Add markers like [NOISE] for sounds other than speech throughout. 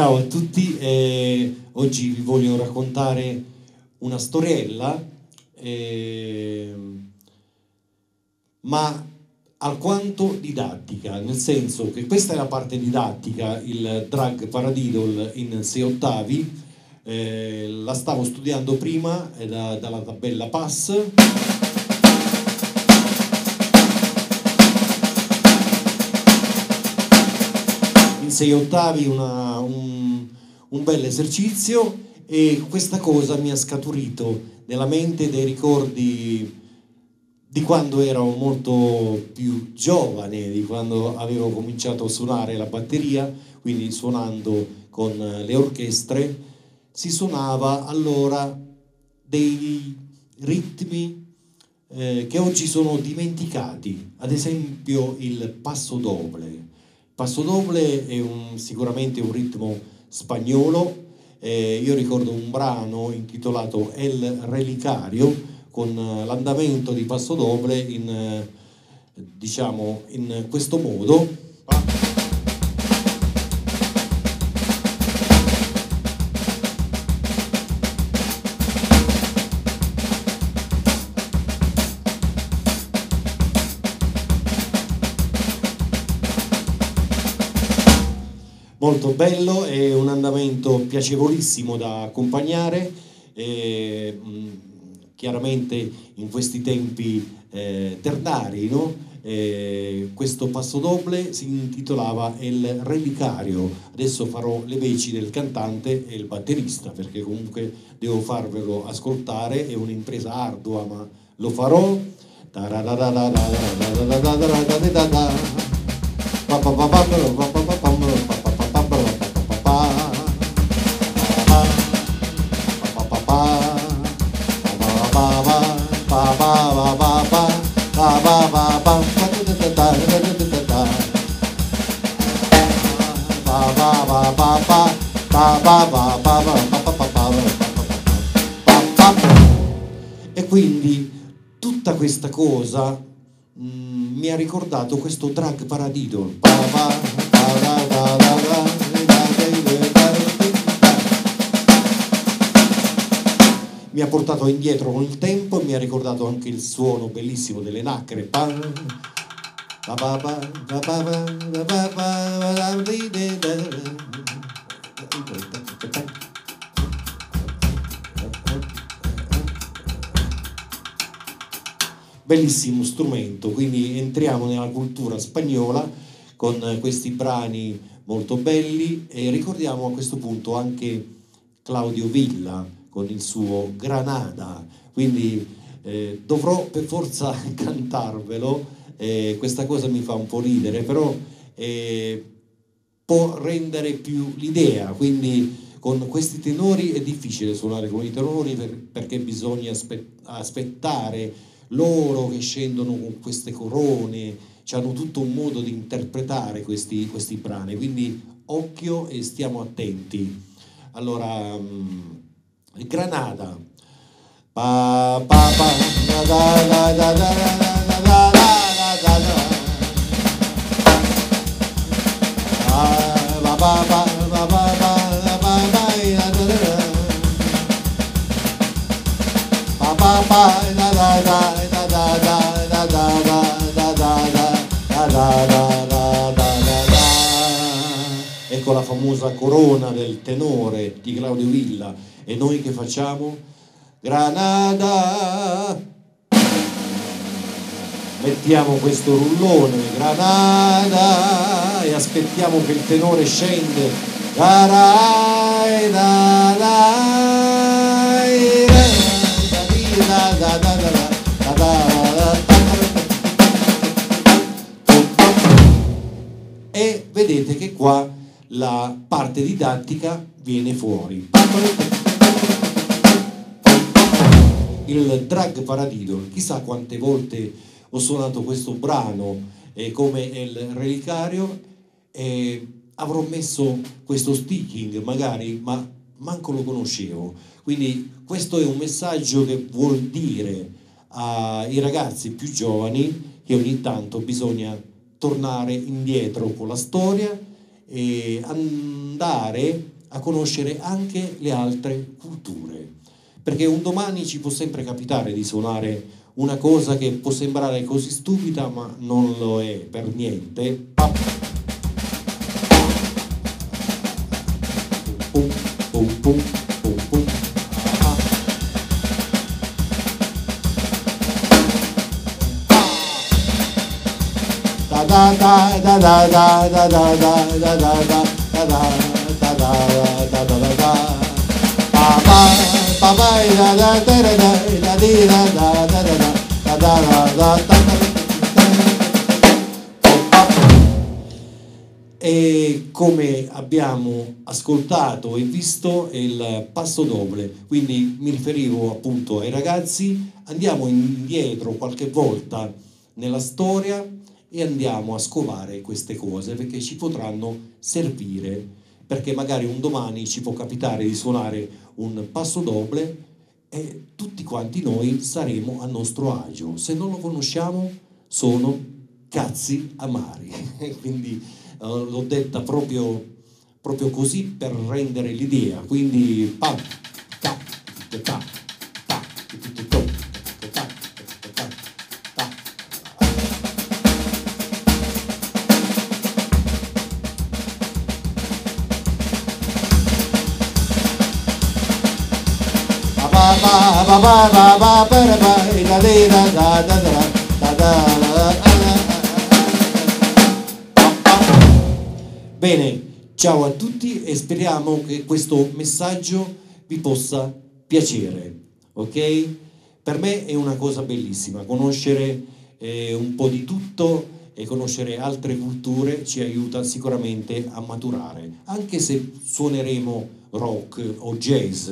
Ciao a tutti, eh, oggi vi voglio raccontare una storiella, eh, ma alquanto didattica, nel senso che questa è la parte didattica, il drag paradiddle in sei ottavi, eh, la stavo studiando prima da, dalla tabella PASS. In sei ottavi una, un, un bel esercizio e questa cosa mi ha scaturito nella mente dei ricordi di quando ero molto più giovane, di quando avevo cominciato a suonare la batteria, quindi suonando con le orchestre, si suonava allora dei ritmi eh, che oggi sono dimenticati, ad esempio il passo doble. Passo doble è un, sicuramente un ritmo spagnolo, eh, io ricordo un brano intitolato El Relicario con l'andamento di passo doble in, eh, diciamo, in questo modo. Molto bello, è un andamento piacevolissimo da accompagnare, e, mh, chiaramente in questi tempi eh, ternari, no? eh, questo passo doble si intitolava Il Relicario, adesso farò le veci del cantante e il batterista perché comunque devo farvelo ascoltare, è un'impresa ardua ma lo farò. E quindi tutta questa cosa mi ha ricordato questo drag paradiddle. Mi ha portato indietro con il tempo e mi ha ricordato anche il suono bellissimo delle nacre. Bellissimo strumento, quindi entriamo nella cultura spagnola con questi brani molto belli e ricordiamo a questo punto anche Claudio Villa con il suo Granada, quindi eh, dovrò per forza [LAUGHS] cantarvelo, eh, questa cosa mi fa un po' ridere, però eh, può rendere più l'idea, quindi con questi tenori è difficile suonare con i tenori per, perché bisogna aspe- aspettare loro che scendono con queste corone, hanno tutto un modo di interpretare questi, questi brani, quindi occhio e stiamo attenti. Allora, um, Granada. Pa, pa, pa, da, da, da, Ecco la famosa corona del tenore di Claudio Villa e noi che facciamo? Granada! Mettiamo questo rullone, Granada, e aspettiamo che il tenore scende. Garai, da, dai, vedete che qua la parte didattica viene fuori. Il drag paradiddle, chissà quante volte ho suonato questo brano eh, come il relicario e avrò messo questo sticking magari, ma manco lo conoscevo. Quindi questo è un messaggio che vuol dire ai ragazzi più giovani che ogni tanto bisogna tornare indietro con la storia e andare a conoscere anche le altre culture. Perché un domani ci può sempre capitare di suonare una cosa che può sembrare così stupida ma non lo è per niente. Da da da da da da da da da da e come abbiamo ascoltato e visto il passo doble, quindi mi riferivo appunto ai ragazzi, andiamo indietro qualche volta nella storia e andiamo a scovare queste cose perché ci potranno servire perché magari un domani ci può capitare di suonare un passo doble e tutti quanti noi saremo a nostro agio. Se non lo conosciamo sono cazzi amari. [LAUGHS] Quindi uh, l'ho detta proprio, proprio, così per rendere l'idea. Quindi pam, ta, ta, Bene, ciao a tutti e speriamo che questo messaggio vi possa piacere, ok? Per me è una cosa bellissima, conoscere eh, un po' di tutto e conoscere altre culture ci aiuta sicuramente a maturare, anche se suoneremo rock o jazz,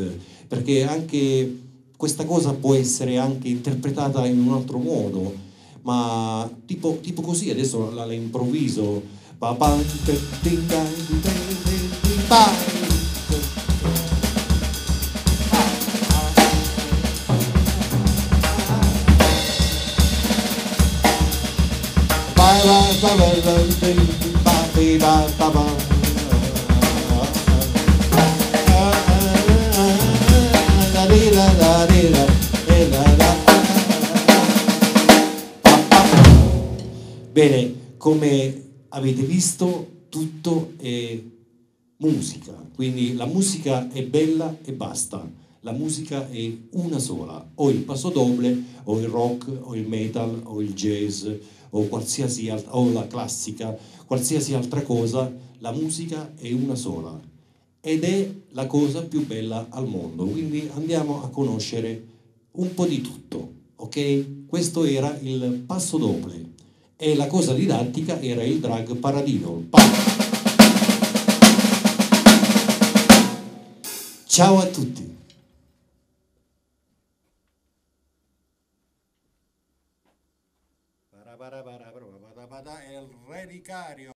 perché anche questa cosa può essere anche interpretata in un altro modo, ma tipo, tipo così, adesso la, la improvviso. Bene, come avete visto, tutto è musica, quindi la musica è bella e basta. La musica è una sola, o il passo doble, o il rock, o il metal, o il jazz, o qualsiasi altra, o la classica, qualsiasi altra cosa, la musica è una sola ed è la cosa più bella al mondo. Quindi andiamo a conoscere un po' di tutto, ok? Questo era il passo doble e la cosa didattica era il drag paradiddle. Ciao a tutti! È il re di Cario.